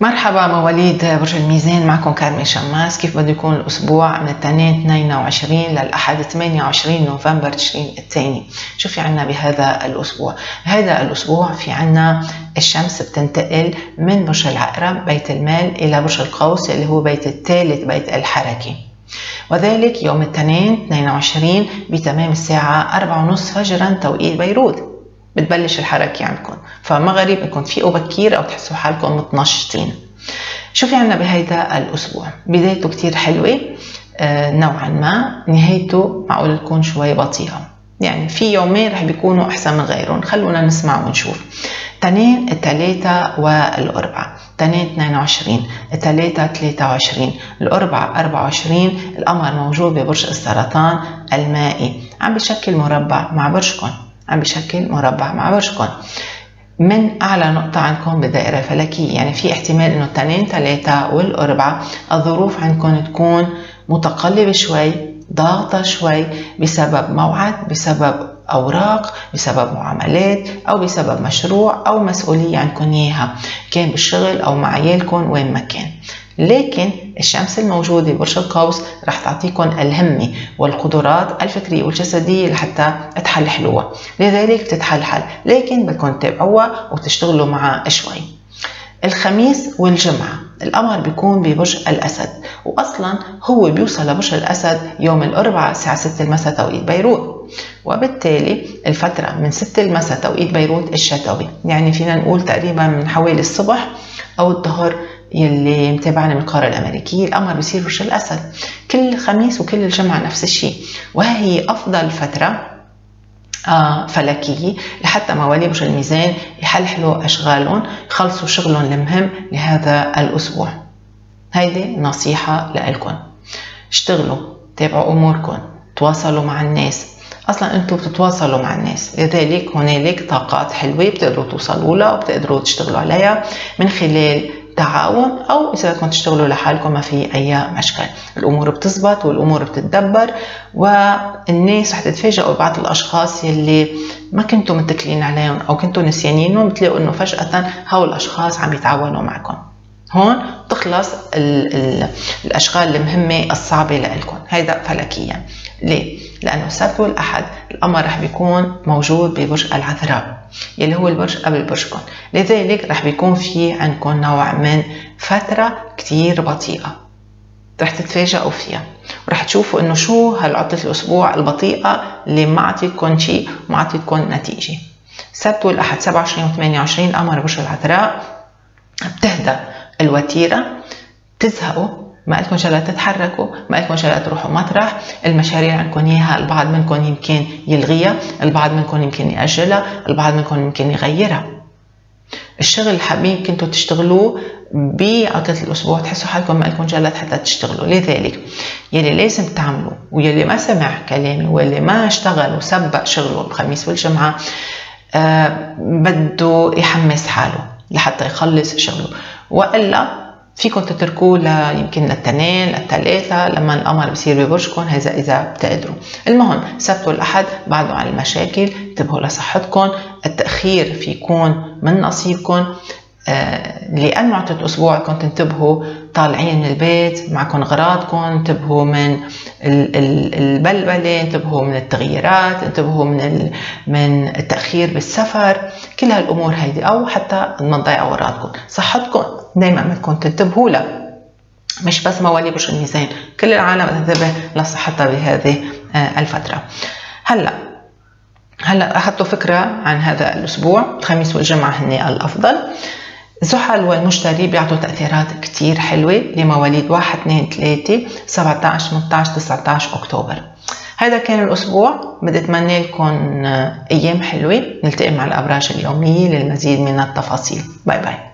مرحبا مواليد برج الميزان معكم كارمي شماس. كيف بده يكون الأسبوع من الاثنين 22 للأحد 28 نوفمبر تشرين الثاني؟ شو في عنا بهذا الأسبوع. هذا الأسبوع في عنا الشمس بتنتقل من برج العقرب بيت المال إلى برج القوس اللي هو بيت الثالث بيت الحركة. وذلك يوم الاثنين 22 بتمام الساعة 4:30 فجرا توقيت بيروت. بتبلش الحركة عندكم. فمغرب انكم تفيقوا بكير أو تحسوا حالكم متنشطين. شو في عنا بهيدا الأسبوع. بدايته كتير حلوة. آه نوعا ما. نهايته معقول تكون شوي بطيئة. يعني في يومين رح بيكونوا أحسن من غيرهم. خلونا نسمع ونشوف. تنين الثلاثة والأربعة. تنين 22 الثلاثة 23 الأربعة 24 القمر موجود ببرج السرطان المائي. عم بشكل مربع مع برجكم. عم بشكل مربع مع برجكم. من أعلى نقطة عندكم بالدائرة الفلكية يعني في احتمال إنه التنين ثلاثة والأربعة الظروف عندكم تكون متقلبة شوي ضاغطة شوي بسبب موعد بسبب أوراق بسبب معاملات أو بسبب مشروع أو مسؤولية عندكم إياها كان بالشغل أو مع عيالكم وين ما كان. لكن الشمس الموجودة ببرج القوس رح تعطيكم الهمة والقدرات الفكرية والجسدية لحتى تحلحلوها لذلك بتتحلحل لكن بدكم تتابعوها وتشتغلوا معها شوي. الخميس والجمعة القمر بيكون ببرج الأسد وأصلا هو بيوصل لبرج الأسد يوم الأربعاء الساعة 6 المساء توقيت بيروت. وبالتالي الفترة من 6 المساء توقيت بيروت الشتوي. يعني فينا نقول تقريبا من حوالي الصبح أو الظهر يلي متابعنا من القارة الأمريكية القمر بيصير برج الأسد. كل خميس وكل الجمعة نفس الشيء. وهي أفضل فترة آه فلكية لحتى موالي برج الميزان يحلحلوا أشغالهم يخلصوا شغلهم المهم لهذا الأسبوع. هيدي نصيحة لكم اشتغلوا تابعوا أموركم تواصلوا مع الناس. أصلا أنتم بتتواصلوا مع الناس. لذلك هنالك طاقات حلوة بتقدروا توصلوا لها وبتقدروا تشتغلوا عليها. من خلال تعاون أو إذا بدكم تشتغلوا لحالكم ما في أي مشكل. الأمور بتزبط والأمور بتتدبر والناس رح تتفاجئوا ببعض الأشخاص يلي ما كنتوا متكلين عليهم أو كنتوا نسيانينهم بتلاقوا إنه فجأة هول الأشخاص عم يتعاونوا معكم. هون تخلص ال ال الأشغال المهمة الصعبة لكم هيدا فلكيا. ليه؟ لأنه السبت والاحد القمر رح بيكون موجود ببرج العذراء يلي هو البرج قبل برجكم. لذلك رح بيكون في عندكم نوع من فترة كتير بطيئة. رح تتفاجئوا فيها. ورح تشوفوا إنه شو هالعطلة الأسبوع البطيئة اللي ما عطيتكم شيء وما عطيتكم نتيجة. السبت والاحد 27 و 28 قمر برج العذراء بتهدى الوتيرة تزهقوا ما لكم شغلات تتحركوا ما لكم شغلات تروحوا مطرح. المشاريع عندكم اياها البعض منكم يمكن يلغيها البعض منكم يمكن يأجلها البعض منكم يمكن يغيرها. الشغل الحبيب كنتوا تشتغلوه بعطلة الأسبوع تحسوا حالكم ما لكم جلد حتى تشتغلوا. لذلك يلي لازم تعملوا ويلي ما سمع كلامي واللي ما اشتغل وسبق شغله الخميس والجمعة آه بده يحمس حاله لحتى يخلص شغله. وإلا فيكم تتركوه يمكن للتنين للثلاثة لما القمر بصير ببرجكم هذا إذا بتقدروا. المهم السبت والأحد بعدوا عن المشاكل انتبهوا لصحتكم التأخير في يكون من نصيبكم. آه لأنه عطلة أسبوعكم تنتبهوا طالعين من البيت معكم أغراضكم انتبهوا من البلبلة انتبهوا من التغييرات انتبهوا من من التأخير بالسفر كل هالأمور هيدي. أو حتى ما تضيعوا أغراضكم صحتكم دائما بدكم تنتبهوا لها. مش بس مواليد برج الميزان. كل العالم تنتبه لصحتها بهذه الفترة. هلأ هلأ أخذتوا فكرة عن هذا الأسبوع. الخميس والجمعة هن الأفضل. زحل والمشتري بيعطوا تأثيرات كتير حلوة لمواليد 1 2 3 17 18 19 أكتوبر. هذا كان الأسبوع. بدي أتمنى لكم أيام حلوة. نلتقي مع الأبراج اليومية للمزيد من التفاصيل. bye bye.